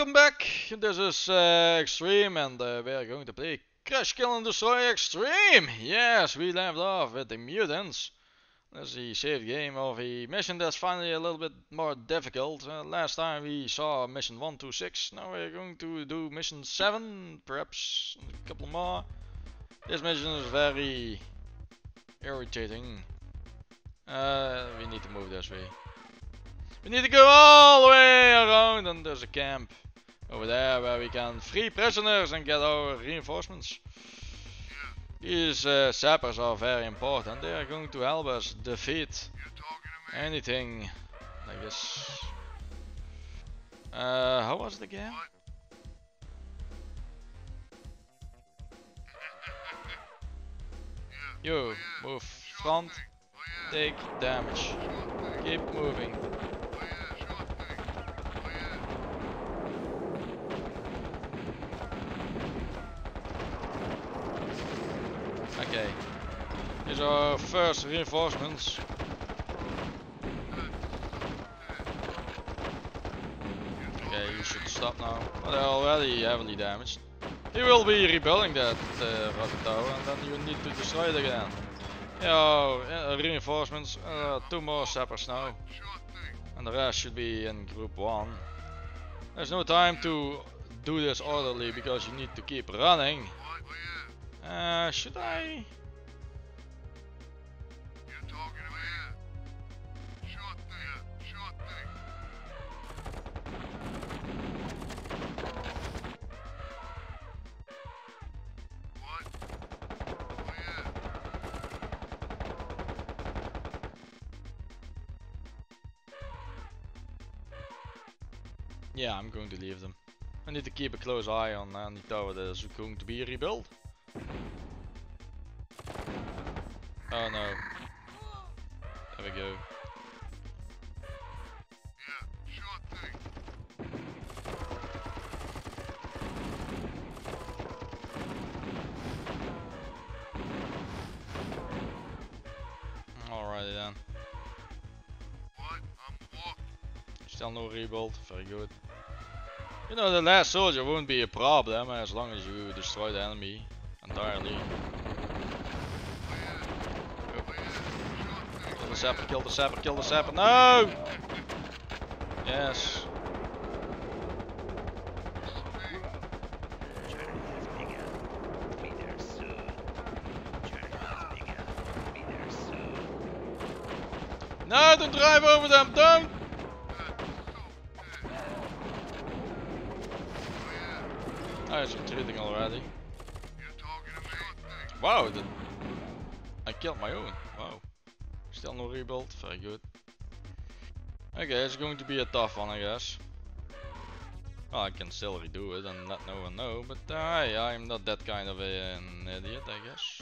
welcome back. This is uh, Extreme, and uh, we are going to play Krush Kill 'n Destroy Extreme. Yes, we left off with the mutants. This is the save game of a mission that's finally a little bit more difficult. Uh, last time we saw mission 1 to 6. Now we're going to do mission 7, perhaps a couple more. This mission is very irritating. Uh, we need to move this way. We need to go all the way around and there's a camp over there where we can free prisoners and get our reinforcements. These uh, sappers are very important. They are going to help us defeat anything like this. Uh, how was the game? You, move front, take damage. Keep moving. Okay. Are first reinforcements. Okay, you should stop now. Well, they're already heavily damaged. He will be rebuilding that uh, rocket tower and then you need to destroy it again. Yeah, uh, reinforcements, uh, two more sappers now. And the rest should be in group 1. There's no time to do this orderly because you need to keep running. Uh, should I? Yeah, I'm going to leave them. I need to keep a close eye on any tower that is going to be rebuilt. Oh no. There we go. Alrighty then. Still no rebuild, very good. You know, the last soldier won't be a problem as long as you destroy the enemy entirely. Kill the sapper, kill the sapper, kill the sapper. No! Yes. No, don't drive over them, don't! Wow, the, I killed my own. Wow. Still no rebuild, very good. Okay, it's going to be a tough one, I guess. Well, I can still redo it and let no one know, but uh, hey, I'm not that kind of a, an idiot, I guess.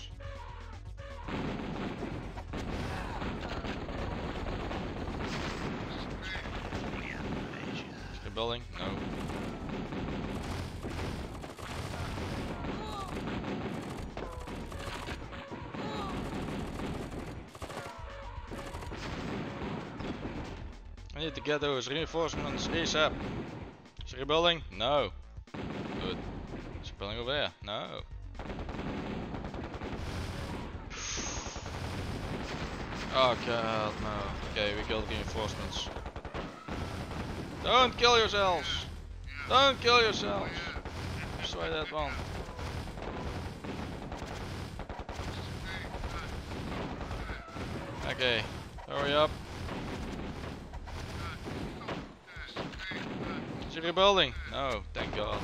Rebuilding? Those reinforcements ASAP. Is he rebuilding? No. Good. Is he building over there? No. Oh god, no. Okay, we killed reinforcements. Don't kill yourselves! Don't kill yourselves! Destroy that one. Okay, hurry up. He rebuilding? No, thank god.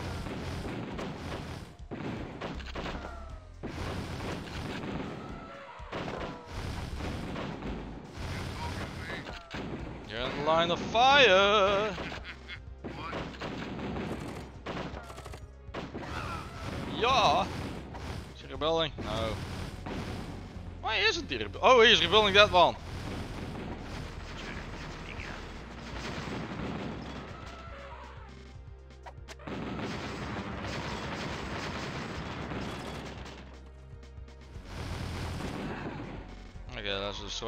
You're in the line of fire! Yeah! Is he rebuilding? No. Why isn't he rebuilding? Oh, he's rebuilding that one!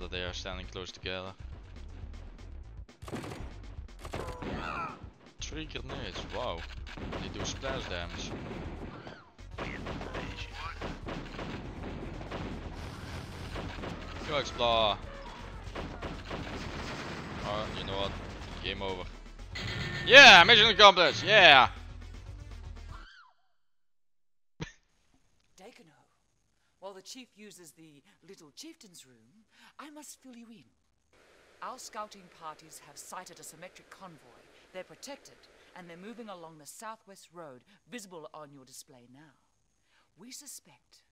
that they are standing close together. Three grenades, wow. They do splash damage. Go explore! Oh, you know what? Game over. Yeah, mission accomplished. Yeah. While the chief uses the little chieftain's room, I must fill you in. Our scouting parties have sighted a symmetric convoy. They're protected, and they're moving along the southwest road, visible on your display now. We suspect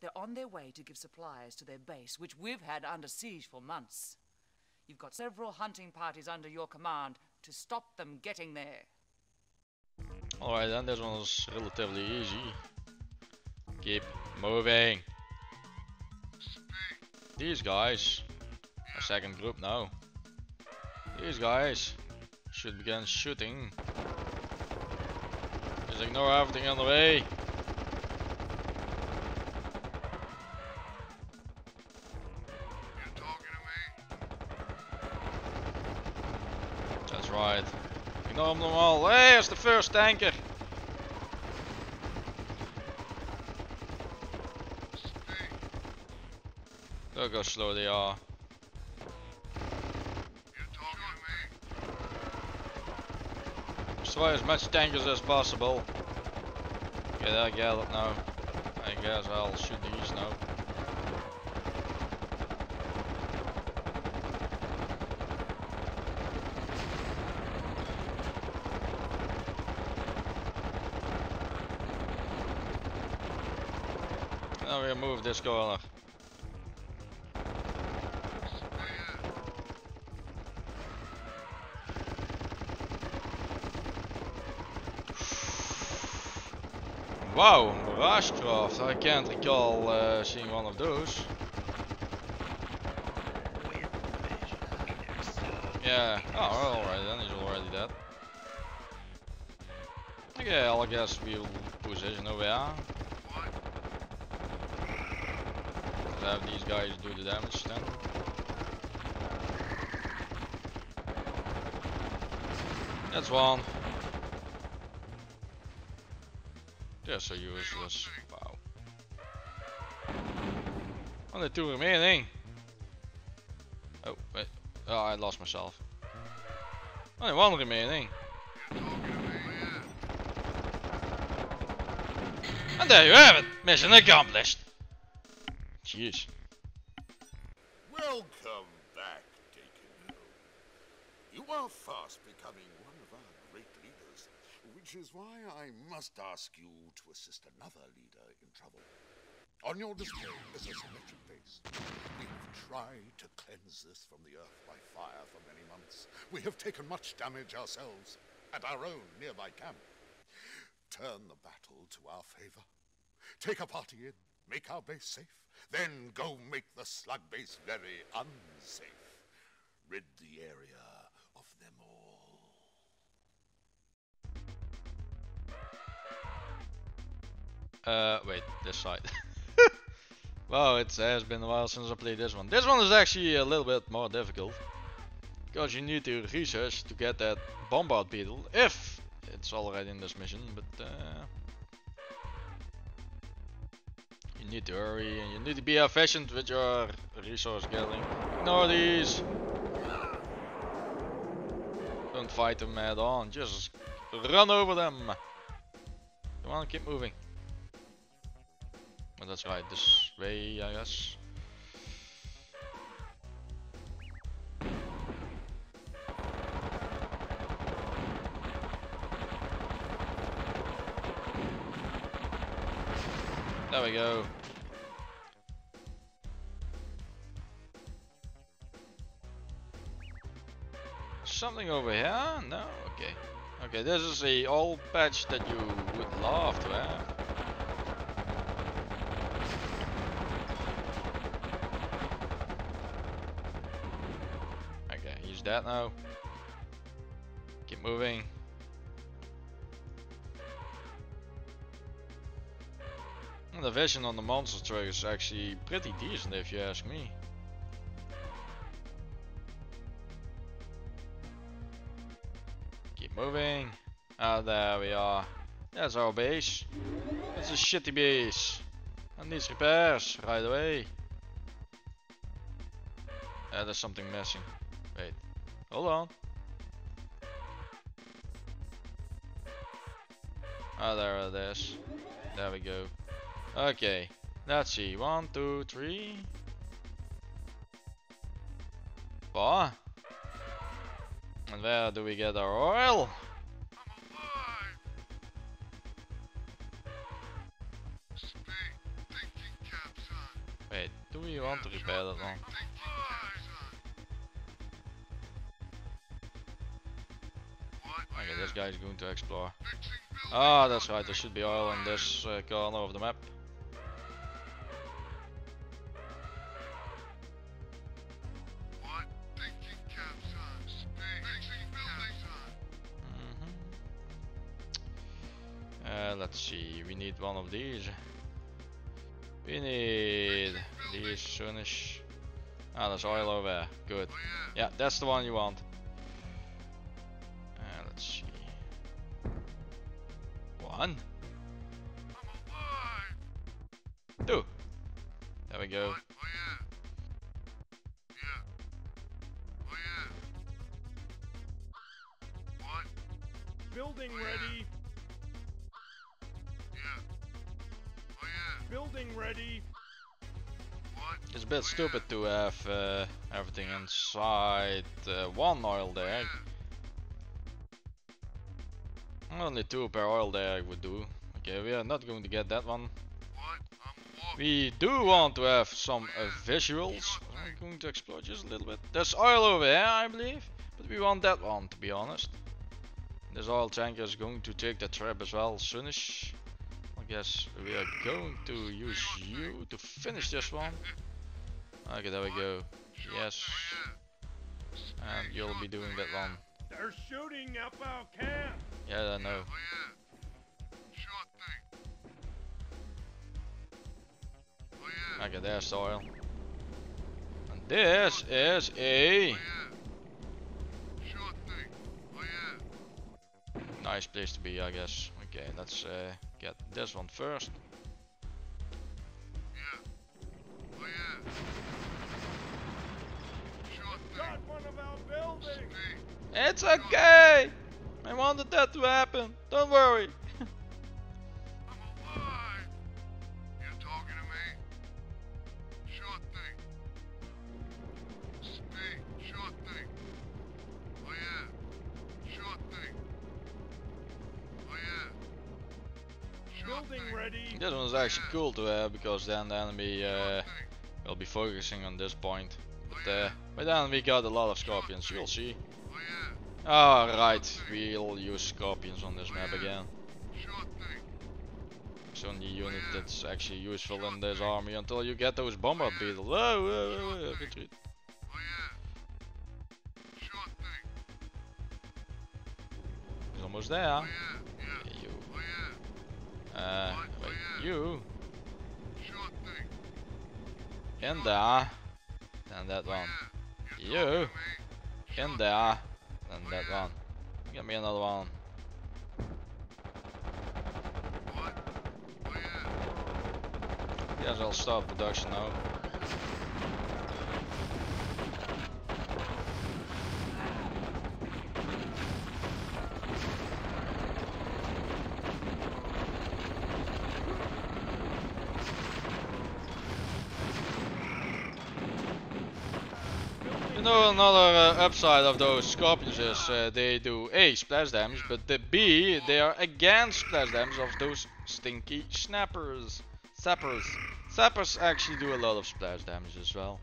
they're on their way to give supplies to their base, which we've had under siege for months. You've got several hunting parties under your command to stop them getting there. Alright then, this one is relatively easy. Keep moving. These guys, a second group now. These guys should begin shooting. Just ignore everything on the way. That's right. Ignore them all. Hey, it's the first tanker. Look how slow they are. Destroy as much tankers as possible. Get that gallop now. I guess I'll shoot these now. Now we move this corner. Wow, Miragecraft. I can't recall uh, seeing one of those. Yeah, oh alright then, he's already dead. Okay, I guess we'll position over here. have these guys do the damage then. That's one. They're so useless. Wow. Only two remaining. Oh, wait. Oh, I lost myself. Only one remaining. And there you have it! Mission accomplished! Jeez. Welcome back, Daikano. You are fast becoming one of our great leaders, which is why I must ask you assist another leader in trouble. On your display is a symmetric base. We have tried to cleanse this from the earth by fire for many months. We have taken much damage ourselves at our own nearby camp. Turn the battle to our favor. Take a party in, make our base safe, then go make the slug base very unsafe. Rid the area Uh, wait, this side. wow, it has been a while since I played this one. This one is actually a little bit more difficult. Because you need to research to get that bombard beetle, if it's already in this mission, but uh, You need to hurry and you need to be efficient with your resource gathering. Ignore these. Don't fight them head on, just run over them. Come on, keep moving. Well, that's right, this way, I guess. There we go. something over here? No? Okay. Okay, this is the old patch that you would love to have. Dead now. Keep moving. And the vision on the monster truck is actually pretty decent if you ask me. Keep moving. Ah, there we are. That's our base. It's a shitty base. And needs repairs right away. Uh, there's something missing. Wait. Hold on. Ah, there it is. There we go. Okay. Let's see. One, two, three. Four. And where do we get our oil? Wait, do we want to repair that one? This guy's going to explore. Ah, oh, that's right, there should be oil in this uh, corner of the map. Uh, let's see, we need one of these. We need these soonish. Ah, there's oil over there. Good. Yeah, that's the one you want. One. Two. There we go. Building ready. Building ready. It's a bit stupid to have uh, everything inside uh, one oil derrick. Only two per oil i would do. Okay, we are not going to get that one. We do want to have some uh, visuals. I'm going to explore just a little bit. There's oil over here, I believe. But we want that one, to be honest. This oil tanker is going to take the trap as well, soonish. I guess we are going to use you to finish this one. Okay, there we go. Yes. And you'll be doing that one. They're shooting up our camp. Yeah, I know. Okay, there's oil. And this is a nice place to be, I guess. Okay, let's uh, get this one first. Got one of our buildings. It's okay! I wanted that to happen. Don't worry. Building ready. This one is actually cool to have because then the enemy uh, will be focusing on this point. But, uh, but then we got a lot of scorpions, you'll see. Ah, right, we'll use scorpions on this map again. It's only unit that's actually useful in this army until you get those bombard beetles. Whoa, whoa, retreat. He's almost there. You. Uh, wait, you. In there. And that one. You. In there. And that one. Get me another one. Yes, I'll start production now. You know another uh, upside of those scorpions is uh, they do A splash damage, but the B they are against splash damage of those stinky snappers. Sappers. Sappers actually do a lot of splash damage as well.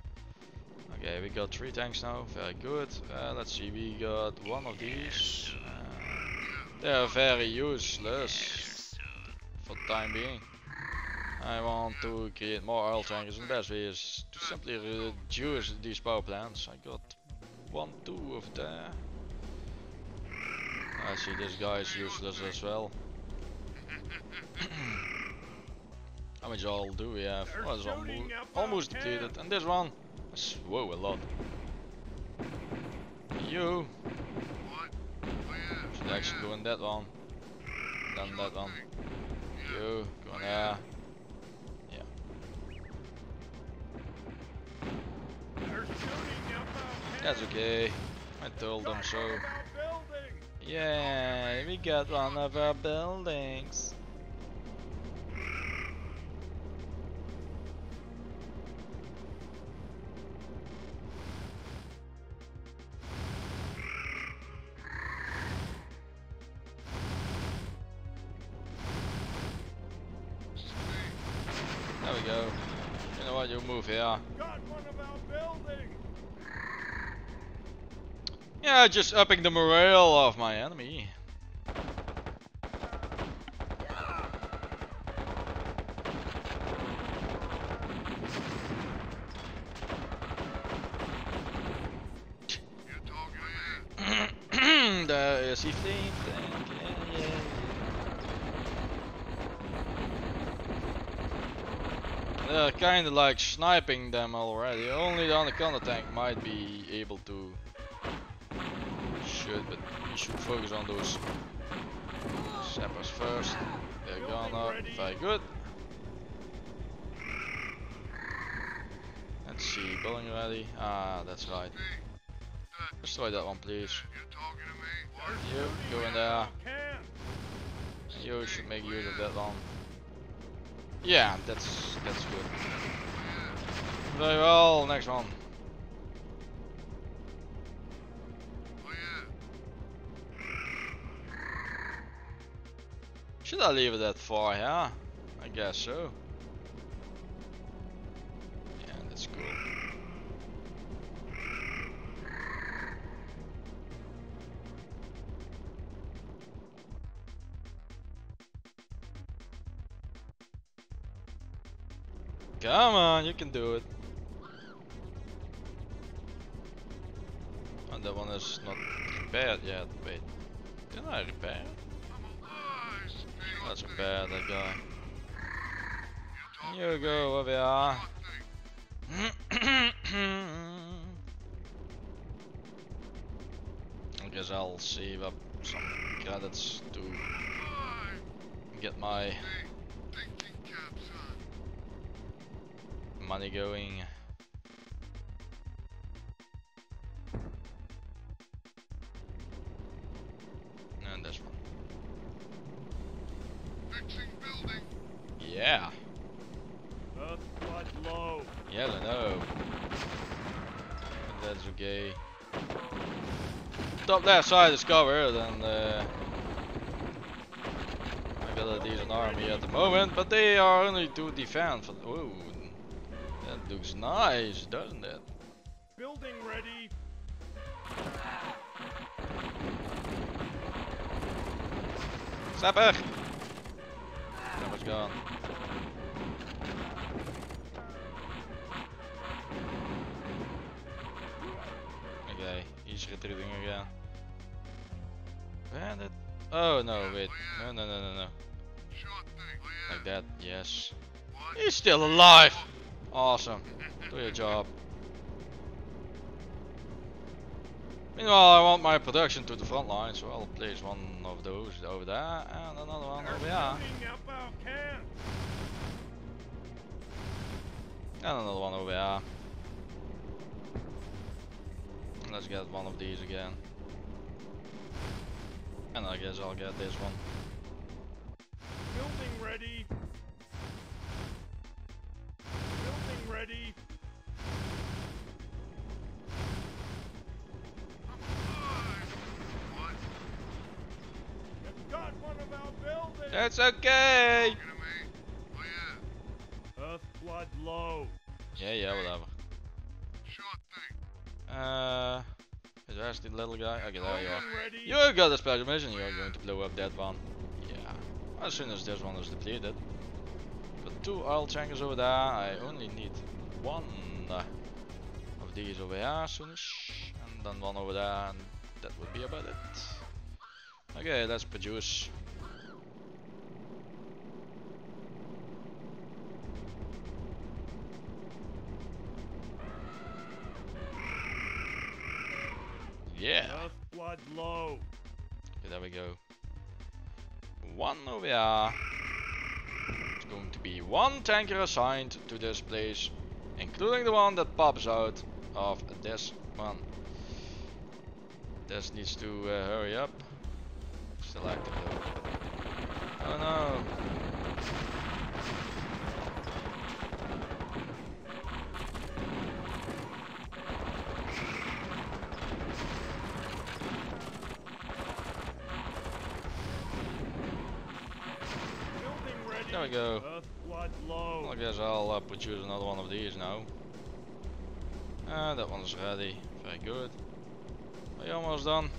Okay, we got three tanks now. Very good. Uh, let's see, we got one of these. Uh, they are very useless for time being. I want to create more oil tankers and the best way is to simply reduce these power plants. I got one, two of there. I see this guy is useless as well. How ah, much all do we have? Oh, it's almo shooting up our almost depleted. And this one, whoa, a lot. You should actually go in that one. Then that one. You go in there. They're shooting up our That's okay. I told them so. Yeah, we got one of our buildings. Yeah, just upping the morale of my enemy. there is he yeah. They're uh, kinda like sniping them already. Only the counter tank might be able to should, but we should focus on those sappers first. They're gone up. Very good. Let's see, building ready. Ah, that's right. Destroy that one, please. You, go in there. You should make use of that one. Yeah, that's that's good. Very well. Next one. Should I leave it that far? Yeah, I guess so. Yeah, that's cool. Come on, you can do it. And that one is not repaired yet. Wait, did I repair? It? Let's repair that guy. You go over here. I guess I'll save up some credits to get my money going. Left side is covered, and uh, I got a decent army at the moment, but they are only to defend. For, ooh, that looks nice, doesn't it? Building ready. Still alive! Awesome. Do your job. Meanwhile, I want my production to the front line, so I'll place one of those over there and another one over here. shooting up our camp. And another one over here. Let's get one of these again. And I guess I'll get this one. Building ready. It's okay! Earth flood low. Yeah, yeah, whatever. Uh, there's the little guy. Okay, there you are. Ready. You got a special mission. You're going to blow up that one. Yeah. As soon as this one is depleted. Got two oil tankers over there. I only need one uh, of these over here soonish. And then one over there. And that would be about it. Okay, let's produce. Low. Okay, there we go. One over here. It's going to be one tanker assigned to this place, including the one that pops out of this one. This needs to uh, hurry up. Still active though. Oh no. Building ready. There we go. Earth. I guess I'll uh, produce another one of these now. Uh, that one's ready. Very good. Are you almost done?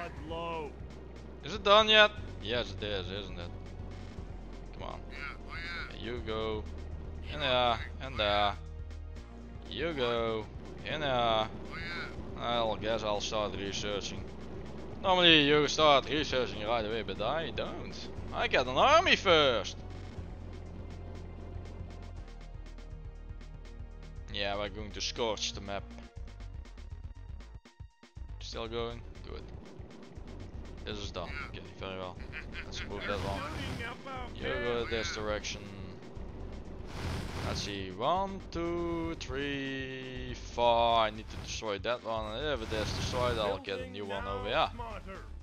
Earth low. Is it done yet? Yes, it is, isn't it? Come on. You go. In there, in there. You go. In there. Uh, I'll guess I'll start researching. Normally you start researching right away, but I don't. I get an army first. Yeah, we're going to scorch the map. Still going? Good. This is done. Okay, very well. Let's move that one. Building uh, You go this direction. Let's see. One, two, three, four. I need to destroy that one. If it is destroyed, I'll get a new one over here.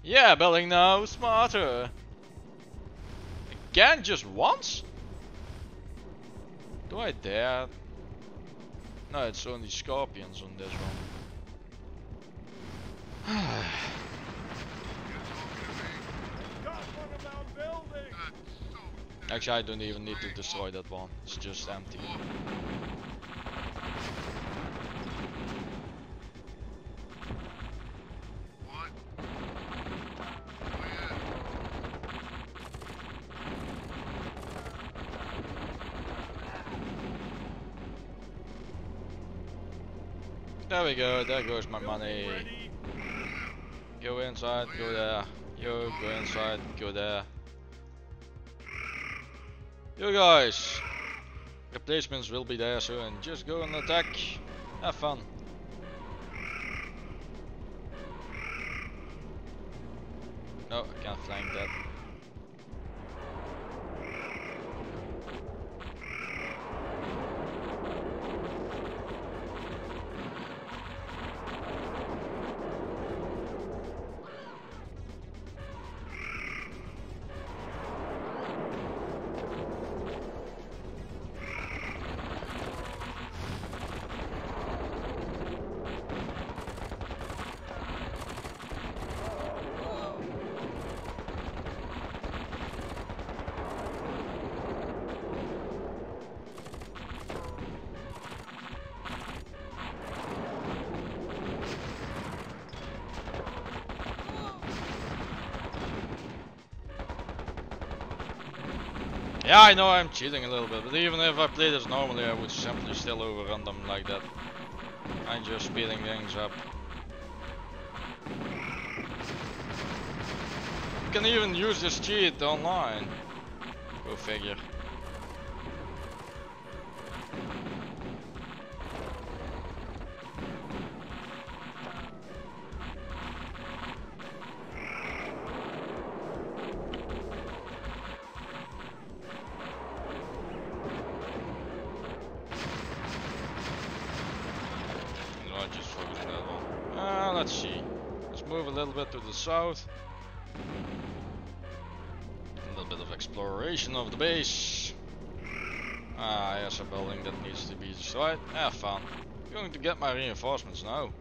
Yeah, building now smarter. Again, just once? Do I dare? No, it's only scorpions on this one. Got one of our buildings. Actually, I don't even need to destroy that one. It's just empty. There we go, there goes my money. Go inside, go there. You go inside, go there. You guys, replacements will be there soon. Just go and attack. Have fun. No, I can't flank that. Yeah, I know I'm cheating a little bit, but even if I played this normally, I would simply still overrun them like that. I'm just speeding things up. You can even use this cheat online. Go figure. South. A little bit of exploration of the base. Ah, here's a building that needs to be destroyed. Have fun. Going to get my reinforcements now.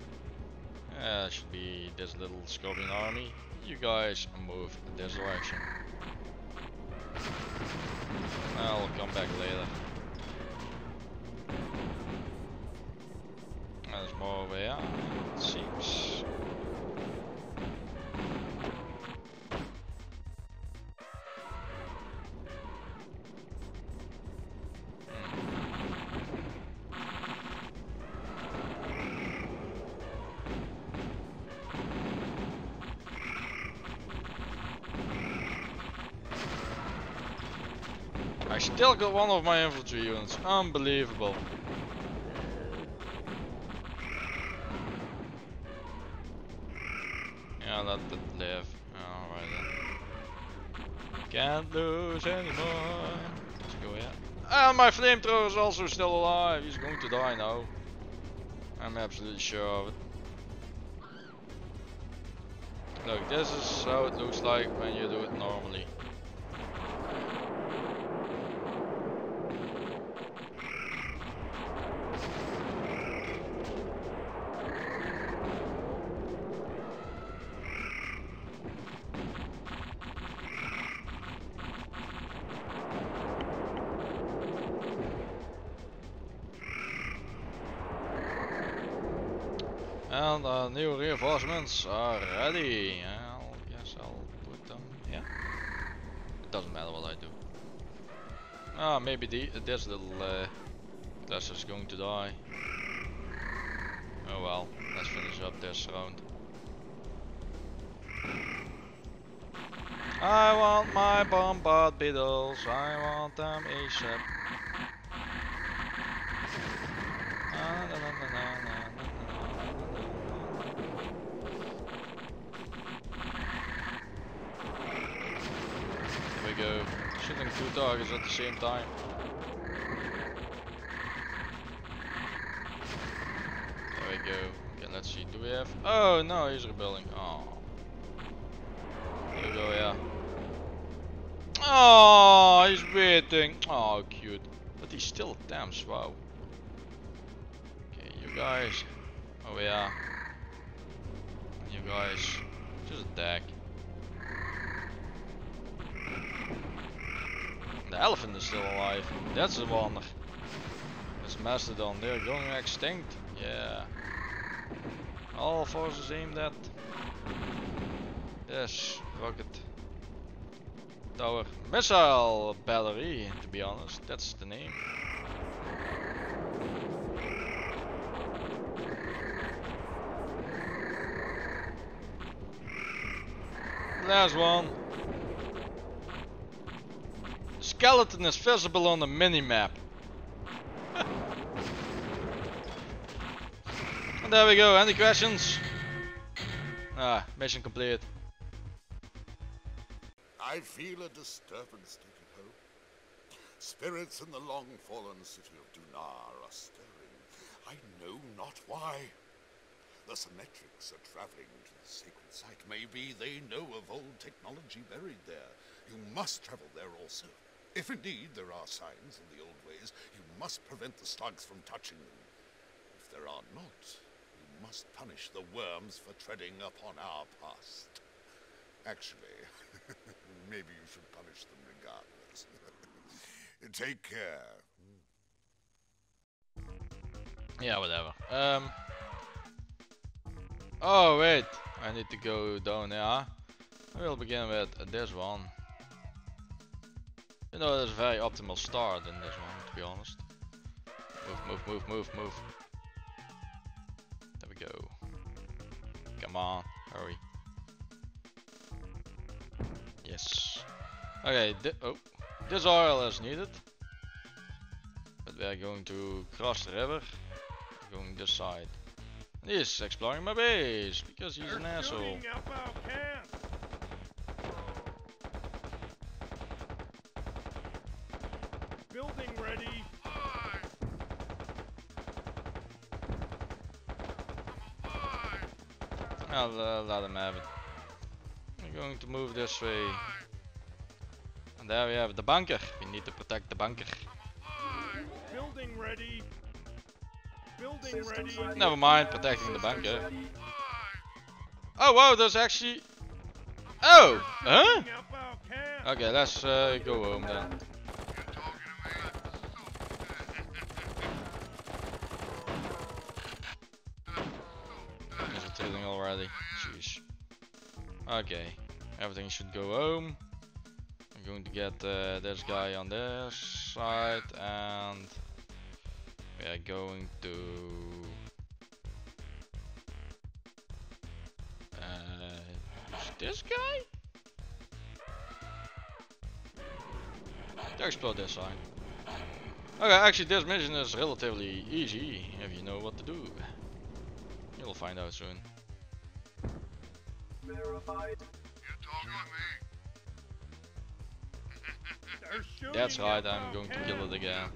Yeah, should be this little Scorpion army. you guys move this direction. I'll come back later. There's more over here, it seems. Still got one of my infantry units. Unbelievable. Yeah, let it live. Alright then. Can't lose anymore. Let's go here. And my flamethrower is also still alive. He's going to die now. I'm absolutely sure of it. Look, this is how it looks like when you do it normally. And the new reinforcements are ready. I guess I'll put them here. It doesn't matter what I do. Ah, maybe the, this little uh, is going to die. Oh well, let's finish up this round. I want my bombard beetles, I want them ASAP. Two targets at the same time. There we go. Okay, let's see. Do we have? Oh no, he's rebuilding. Oh. Here we go. Yeah. Oh, he's waiting. Oh, cute. But he's still damn wow. Okay, you guys. Oh yeah. You guys. Just attack. The elephant is still alive. That's a wonder. This mastodon, they're going extinct. Yeah. All forces aimed at this rocket tower missile battery. To be honest, that's the name. Last one. Skeleton is visible on the mini-map. and there we go, any questions? Ah, mission complete. I feel a disturbance taking hold. Spirits in the long-fallen city of Dunar are stirring. I know not why. The symmetrics are traveling to the sacred site. Maybe they know of old technology buried there. You must travel there also. If indeed there are signs in the old ways, you must prevent the slugs from touching them. If there are not, you must punish the worms for treading upon our past. Actually, maybe you should punish them regardless. Take care. Yeah, whatever. Um. Oh wait, I need to go down there. We'll begin with this one. You know, there's a very optimal start in this one, to be honest. Move, move, move, move, move. There we go. Come on, hurry. Yes. Okay, thi- oh, this oil is needed. But we are going to cross the river. Going this side. And He's exploring my base because he's They're an asshole. I'll uh, let him have it. We're going to move this way. And there we have the bunker. We need to protect the bunker. Building ready. Building ready. Never mind protecting the bunker. Oh wow, there's actually Oh! Huh? Setting up our camp. Okay, let's uh, go home then. Should go home. I'm going to get uh, this guy on this side and we are going to uh, this guy? to explode this side. Okay, actually this mission is relatively easy if you know what to do. You'll find out soon. Shooting That's right, I'm going to kill it again.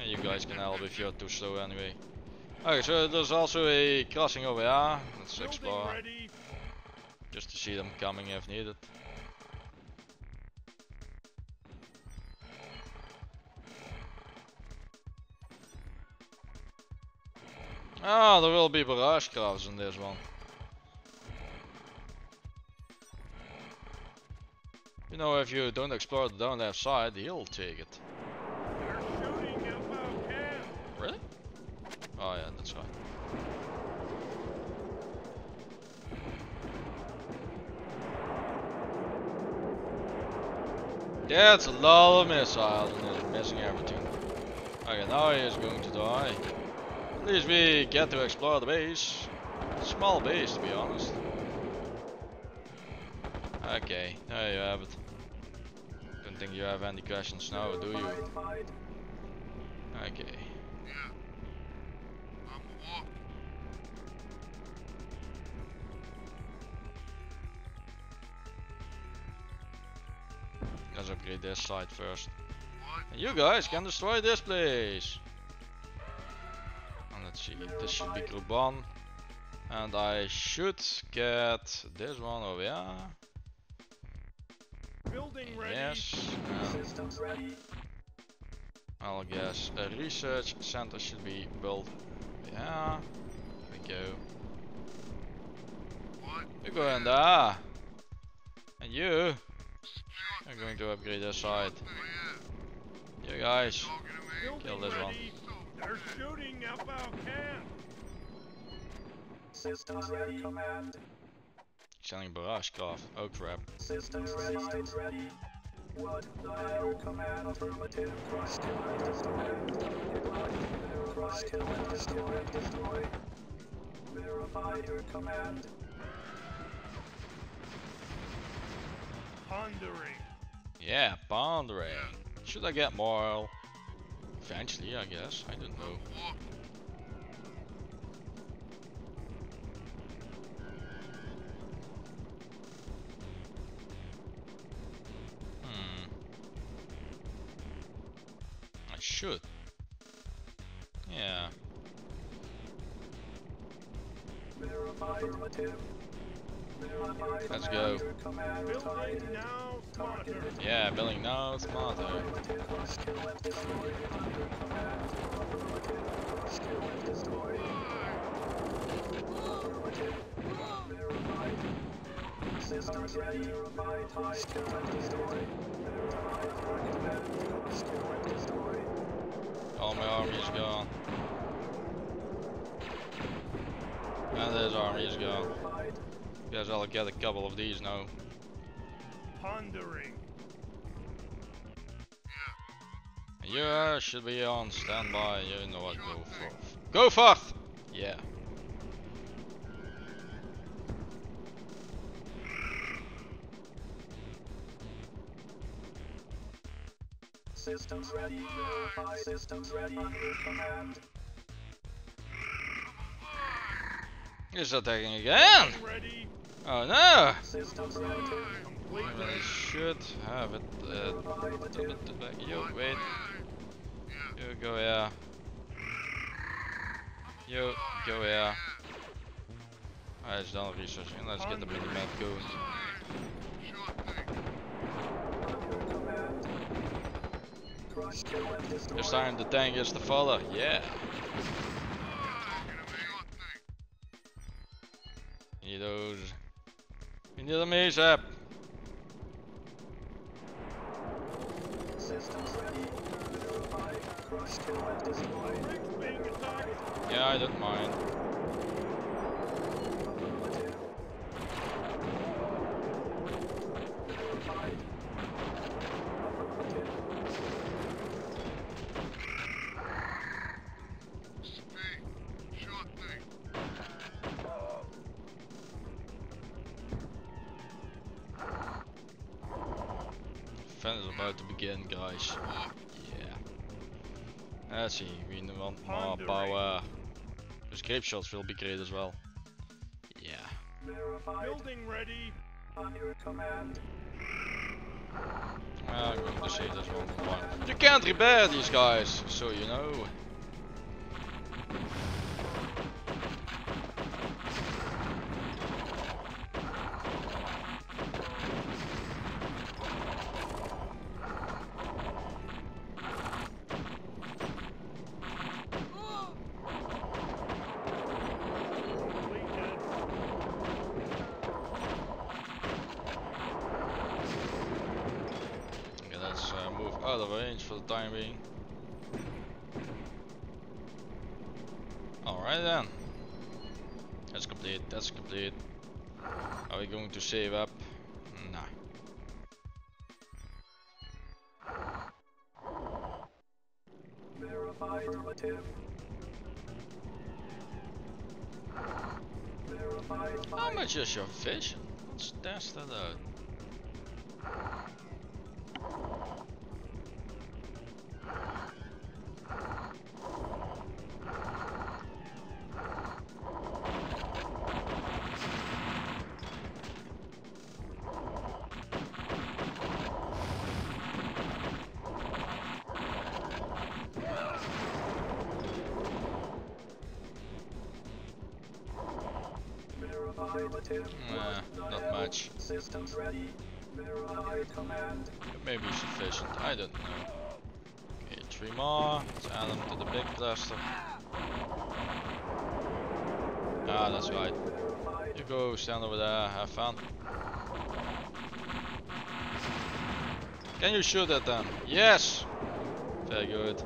And you guys can help if you're too slow anyway. Okay, so there's also a crossing over here. Let's explore. Just to see them coming if needed. Ah, there will be barrage crafts in this one. You know, if you don't explore the down left side, he'll take it. They're shooting. Really? Oh yeah, that's right. That's a lot of missiles and it's missing everything. Okay, now he is going to die. At least we get to explore the base. Small base to be honest. Okay, there you have it. Don't think you have any questions now, do you? Okay. Let's upgrade this side first. And you guys can destroy this place. And let's see, this should be group 1. And I should get this one over here. Building ready. Yes. and I'll guess a research center should be built. Yeah. There we go. You go in there. And you are going to upgrade this side. You guys. Kill this one. ready. They're shooting at our camp. Systems ready, command. Selling barrage craft. Oh crap. Systems ready, systems ready. Wood, dial, command, affirmative, crush, kill, and destroy. Deploy, crush, kill, and destroy, destroy. Verify your command. Pondering. Yeah, pondering. Should I get more? Eventually, I guess. I don't know. Should. Yeah. Let's go. Yeah, building now smarter. Systems ready. Kill, and destroy. Kill, and destroy. All my army is gone. And his army is gone. Guess I'll get a couple of these now. Pondering. You uh, should be on standby. You know what? Go forth. Go forth! Yeah. Systems ready. Verify. Systems ready. Under command. Is attacking again? Ready. Oh no! Systems ready. I Complete. should have it. Uh, a little bit back. You wait. You go here. You go here. Alright, it's done researching. Let's get the mini map going. Kill, and destroy. This time the follow. Yeah. Need those. We need them ASAP. Yeah, I don't mind. See, we want more power. The escape shots will be great as well. Yeah. Building ready. Command. I'm going to save this one. You can't repair these guys, so you know. Complete, that's complete. Are we going to save up? Nah. Verified. Affirmative. Verified. How much is your vision? Let's test that out. Not much. Systems ready. Verified. Command. It sufficient, I don't know. Okay, three more. Let's add them to the big cluster. Ah, that's right. You go stand over there, have fun. Can you shoot at them? Yes! Very good.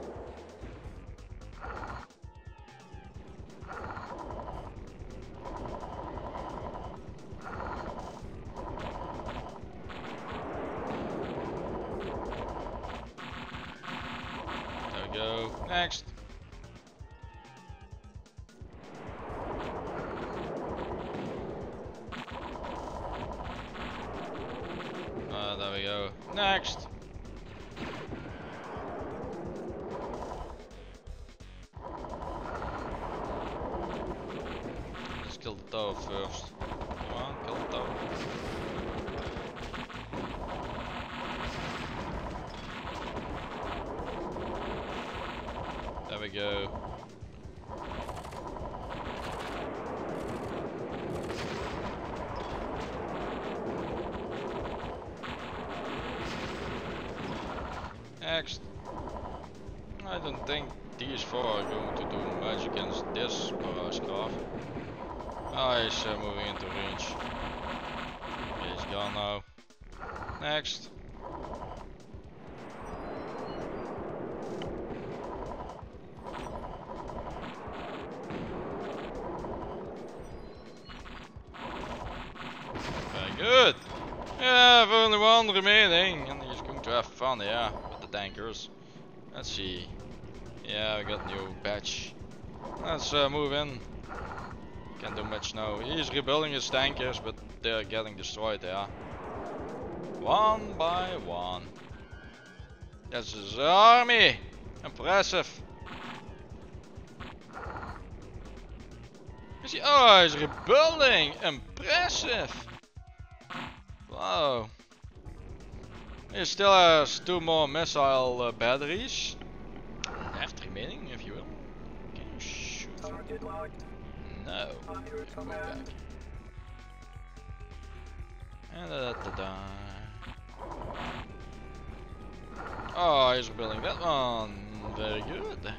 Yeah, with the tankers. Let's see. Yeah, we got new patch. Let's uh, move in. Can't do much now. He's rebuilding his tankers, but they're getting destroyed, yeah. One by one. That's his army. Impressive. Is he? Oh, he's rebuilding. Impressive. Wow. He still has two more missile uh, batteries left remaining, if you will. Can you shoot? Target locked. No. On your Go back. command. And da, da, da, da. Oh, he's building that one. Very good.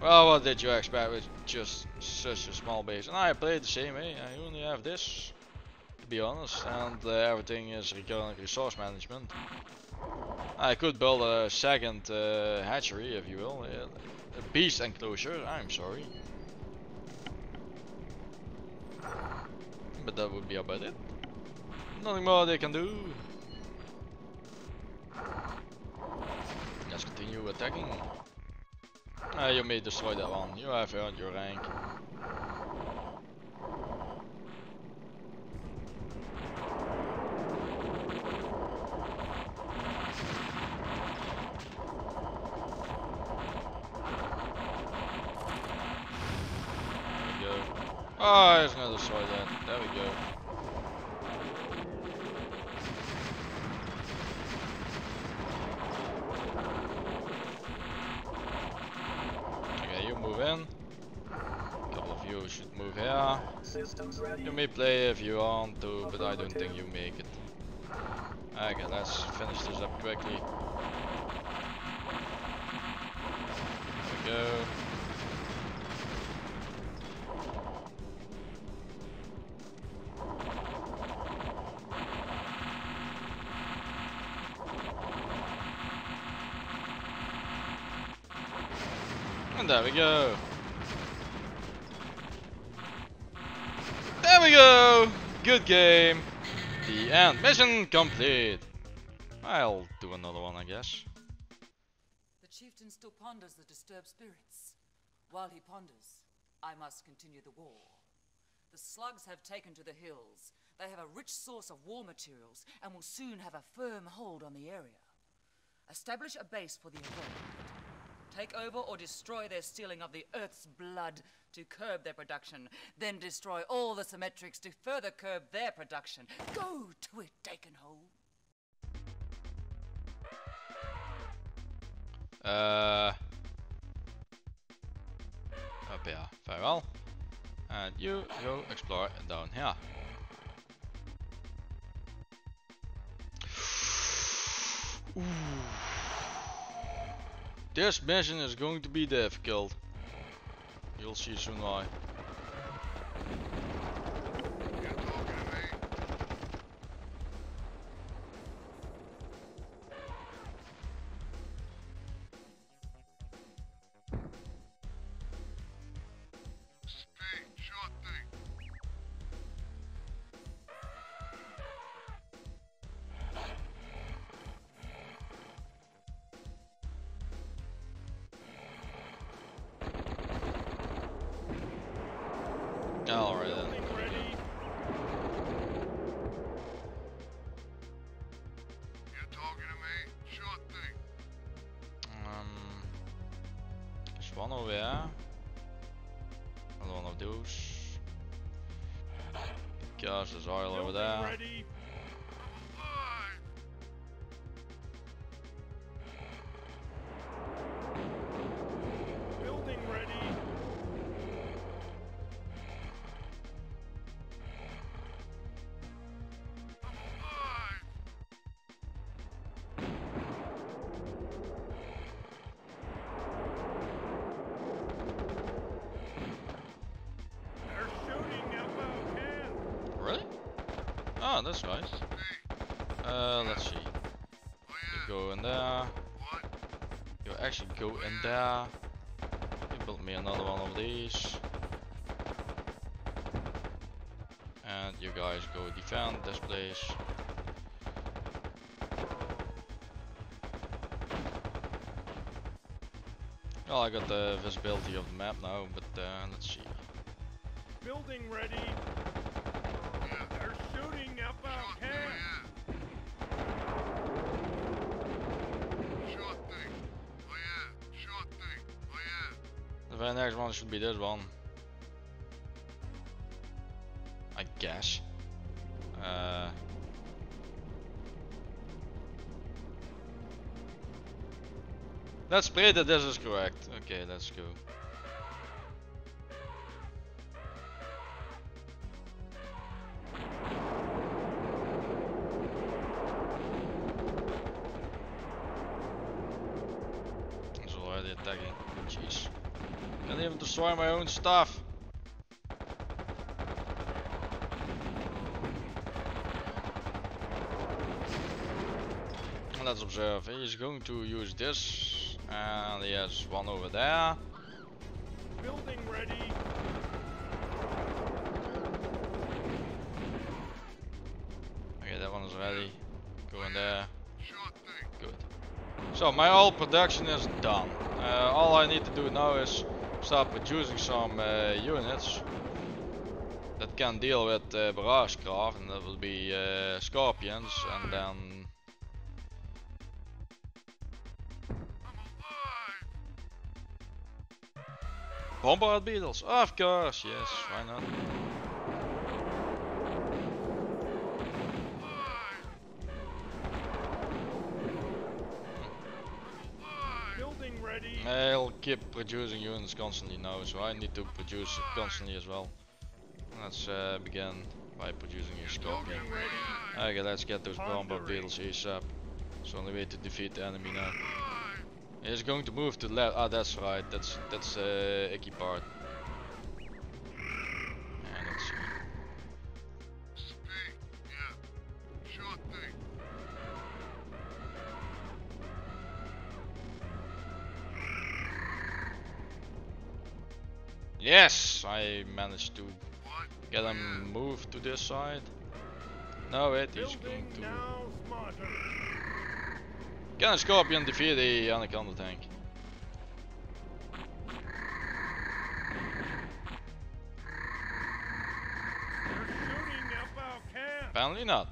Well, what did you expect? With just such a small base. And I played the same way. I only have this, to be honest, and uh, everything is regarding resource management. I could build a second uh, hatchery, if you will, a beast enclosure. I'm sorry, but that would be about it. Nothing more they can do. Let's continue attacking. Uh, you may destroy that one. You have earned your rank. Oh, it's gonna destroy that. There we go. Okay, you move in. A couple of you should move here. You may play if you want to, but I don't think you make it. Okay, let's finish this up quickly. There we go. There we go. There we go! Good game. The end. Mission complete. I'll do another one, I guess. The chieftain still ponders the disturbed spirits. While he ponders, I must continue the war. The slugs have taken to the hills. They have a rich source of war materials and will soon have a firm hold on the area. Establish a base for the evolved. Take over or destroy their stealing of the Earth's blood to curb their production. Then destroy all the symmetrics to further curb their production. Go to it, Dakenhole. Uh, up here, very. And you go explore down here. This mission is going to be difficult. You'll see soon why. Alright then. Building ready. You're talking to me? Sure thing. Um, there's one over there. Another one of those. Gosh, there's oil over Building there. These. And you guys go defend this place. Well, I got the visibility of the map now, but uh, let's see. Building ready. They're shooting up. The next one should be this one. I guess. Uh, let's pray that this is correct. Okay, let's go. Destroy my own stuff. Let's observe. He's going to use this, and he has one over there. Building ready. Okay, that one is ready. Go in there. Good. So my whole production is done. Uh, all I need to do now is start producing some uh, units that can deal with uh, barrage craft, and that will be uh, scorpions, and then bombard beetles. Of course, yes, why not? I'll keep producing units constantly now, so I need to produce constantly as well. Let's uh, begin by producing a scorpion. Okay, let's get those bomber beetles ASAP. It's the only way to defeat the enemy now. He's going to move to the left. Ah, that's right. That's that's uh, icky part. Yes, I managed to get him moved to this side. No, it is going to. now smarter. Can a Scorpion defeat the Anaconda tank? They're shooting up our camp. Apparently not.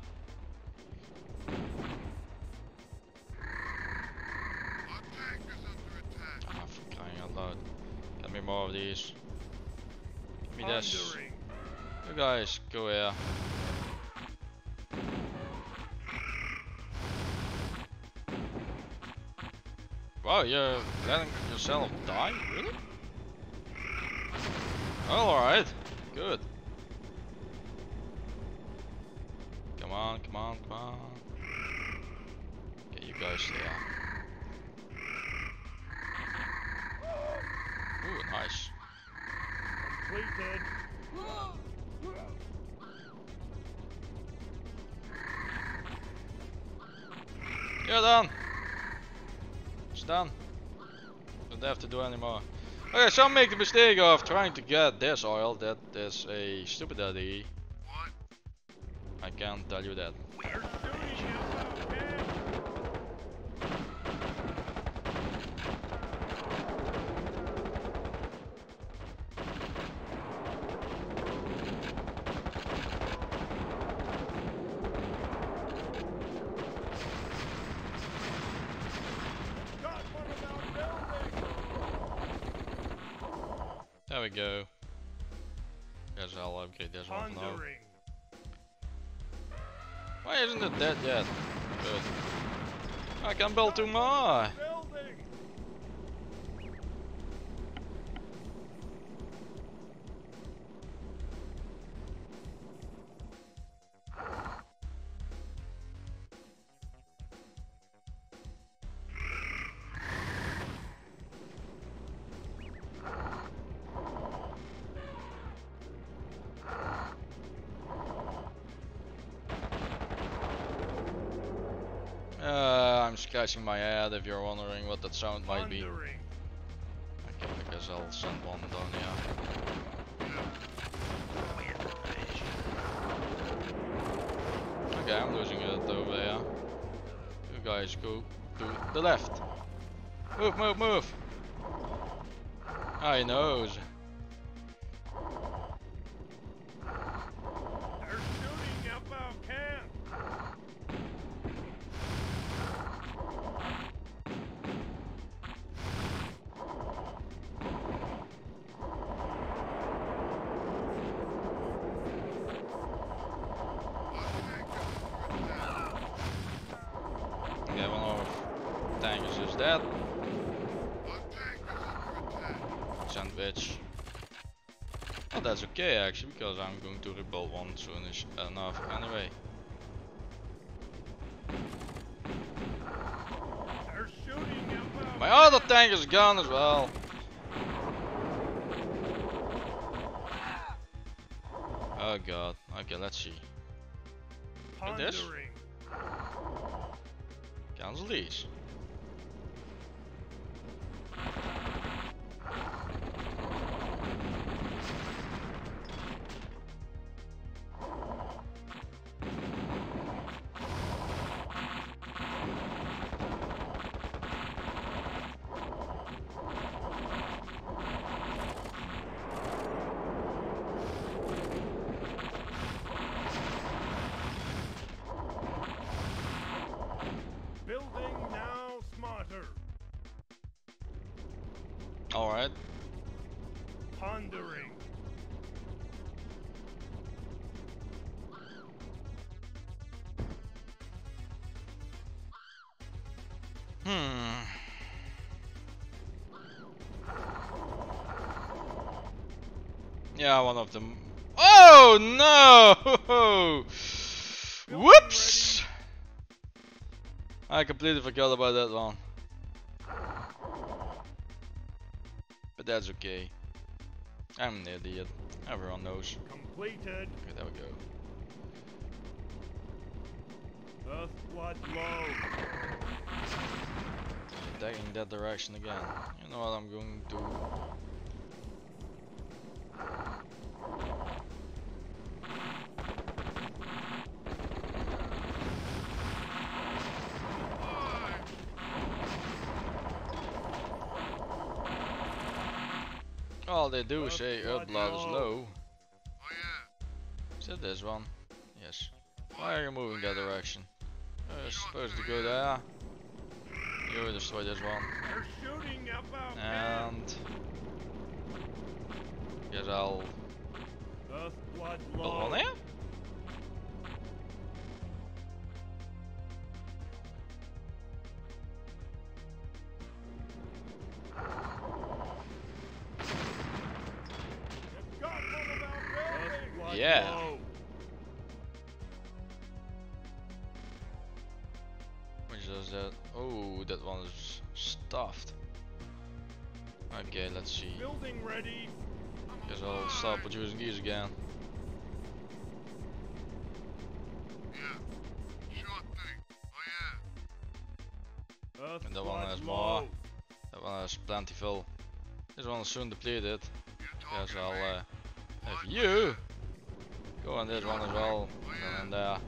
Ah, for crying out loud. Get me more of these. Give me this. You guys, go here. Wow, you're letting yourself die? Really? Alright. Good. Come on, come on, come on. Okay, you guys there. Ooh, nice. Completed. You're done. It's done. Don't have to do anymore. Okay, some make the mistake of trying to get this oil. That is a stupid idea. I can't tell you that. I scratching my head if you're wondering what that sound might be. Okay, I guess I'll send one down here. Okay, I'm losing it over there. You guys go to the left. Move, move, move. He knows. okay actually because I'm going to rebuild one soonish enough anyway. My other tank is gone as well. Oh god. Okay, let's see. Pondering. Like this? Cancel these. Hmm. Yeah, one of them. Oh no! Whoops! I completely forgot about that one. But that's okay. I'm an idiot. Everyone knows. Completed. Okay, there we go. Earth blood low. Attacking that direction again. You know what I'm going to do? All they do is say blood Earth blood is low. low. Is it this one? Yes. Why are you moving that direction? You're supposed to go there. You destroy this one. They're shooting up. And guess I'll build one there. That one has more. That one has plentiful. This one is soon depleted. Guess I'll uh, have you go on this one as well. And there.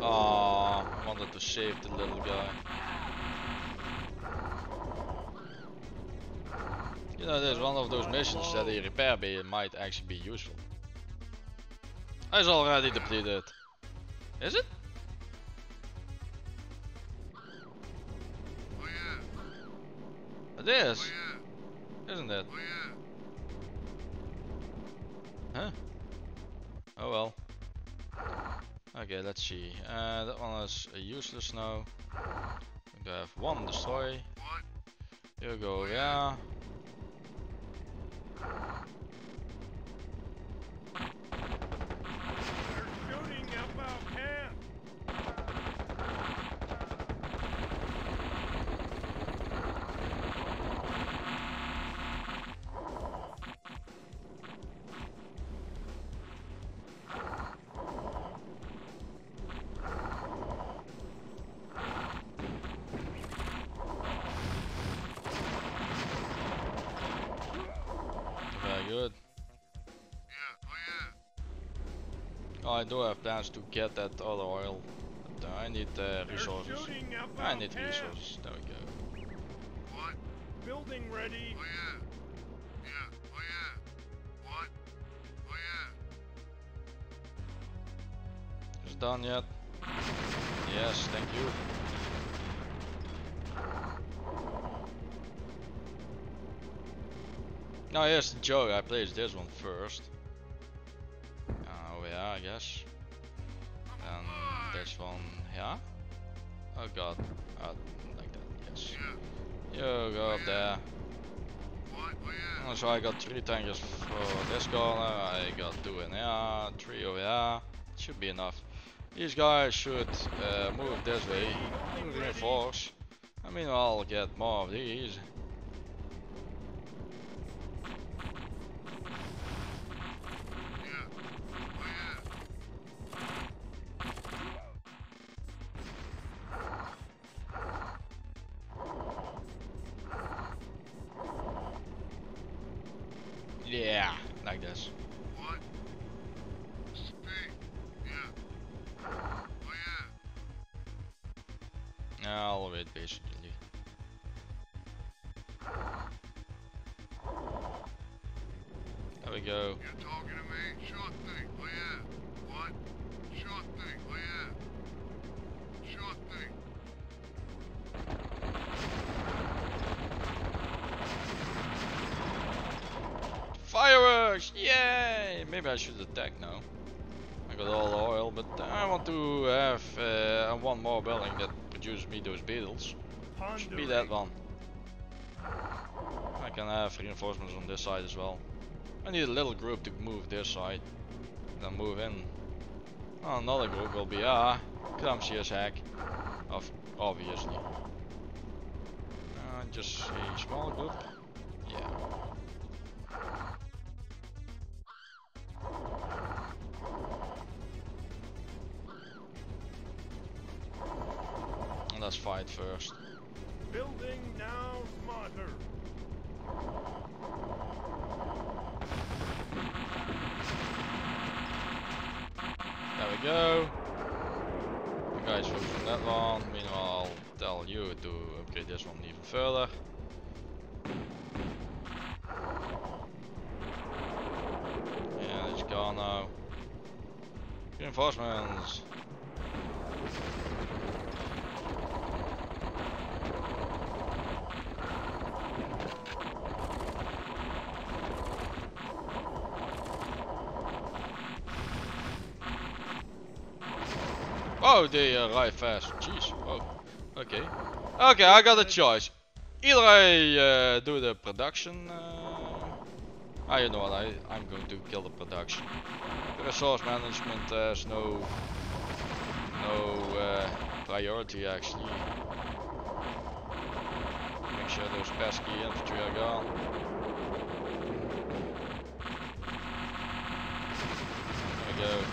Aw, I wanted to save the little guy. Know, there's one of those missions that a repair bay might actually be useful. It's already depleted. Is it? It is, isn't it? Huh? Oh well. Okay, let's see. Uh, that one is useless now. We have one destroy. Here we go, yeah you I do have plans to get that other oil. But I need uh, resources. I need camp. resources. There we go. Building ready. Is it done yet? Yes, thank you. Now here's the joke, I placed this one first. Yeah, I guess. And this one, yeah? Oh god, uh, like that, yes. You go up there. Oh, so I got three tankers for this corner, I got two in here, three over here. Should be enough. These guys should uh, move this way, reinforce. I mean, I'll get more of these. Should be that one. I can have reinforcements on this side as well. I need a little group to move this side. Then move in. Oh, another group will be ah, clumsy as heck. Of obviously. Uh, just a small group. Yeah. Let's fight first. Go. You guys focus on that one. Meanwhile, I'll tell you to upgrade this one even further. Yeah, it's gone now. Reinforcements. Oh, they arrive fast. Jeez. Oh, okay. Okay, I got a choice. Either I uh, do the production. Uh, ah, you know what? I I'm going to kill the production. The resource management has no no uh, priority actually. Make sure those pesky infantry are gone. Go.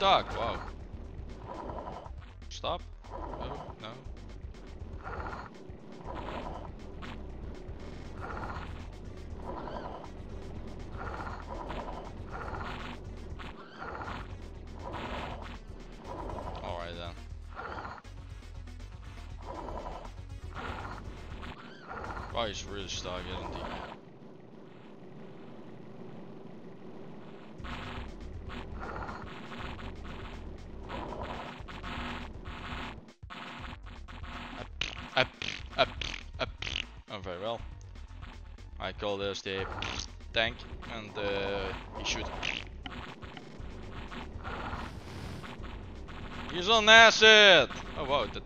Stuck. Wow. Stop. No, no. Alright then. Oh, he's really stuck, isn't he? This the tank, and uh, he shoot. He's on acid! Oh wow, that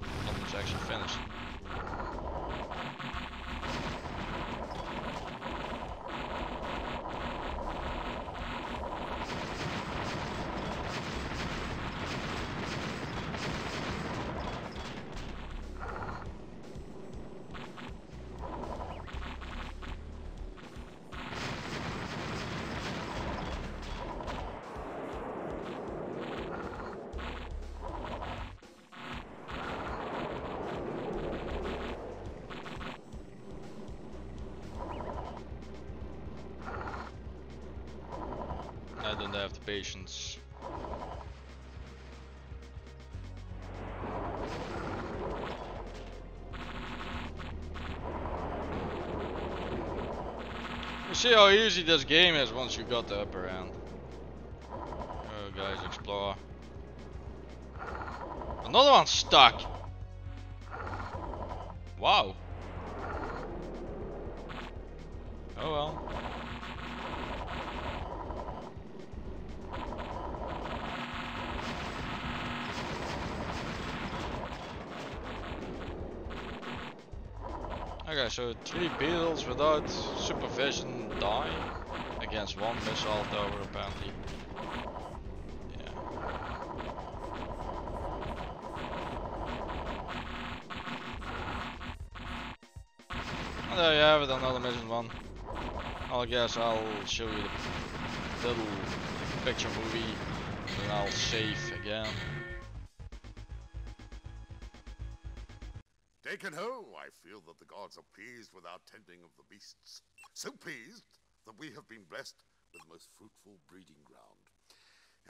easy this game is once you got the upper hand. Oh guys, explore. Another one stuck! Wow. Oh well. Okay, so three beetles without supervision die against one missile tower apparently. Yeah. And there you have it, another mission one. I guess I'll show you the little picture movie and I'll save again. Taken ho, I feel that the gods are pleased with our tending of the beasts. So pleased that we have been blessed with the most fruitful breeding ground.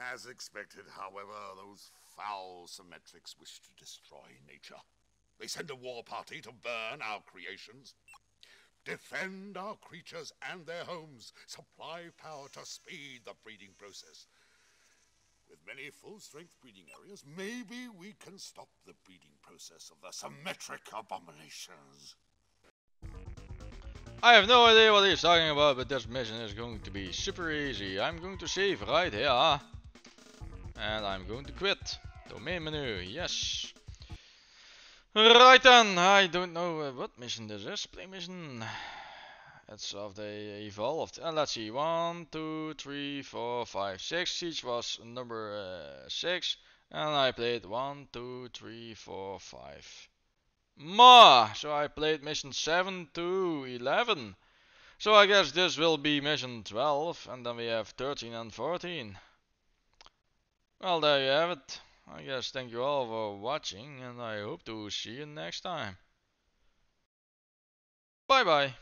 As expected, however, those foul symmetrics wish to destroy nature. They send a war party to burn our creations, defend our creatures and their homes, supply power to speed the breeding process. With many full-strength breeding areas, maybe we can stop the breeding process of the symmetric abominations. I have no idea what he's talking about, but this mission is going to be super easy. I'm going to save right here. And I'm going to quit. Domain menu, yes. Right then, I don't know uh, what mission this is. Play mission. It's of the evolved. And let's see, one, two, three, four, five, six. Siege was number uh, six, and I played one, two, three, four, five. More. So I played mission seven to eleven. So I guess this will be mission twelve, and then we have thirteen and fourteen. Well, there you have it. I guess thank you all for watching, and I hope to see you next time. Bye bye.